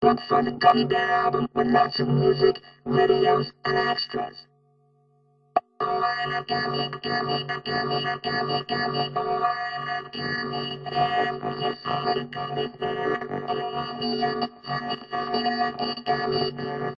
Look for the Gummy Bear album with lots of music, videos, and extras. Oh, I'm a gummy, gummy, a gummy, a gummy, gummy. Oh, I'm a gummy bear. Oh, yes, I'm a gummy bear. Oh, I'm a yummy, yummy, yummy, lucky gummy bear.